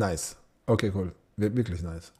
Nice. Okay, cool. Wirklich nice.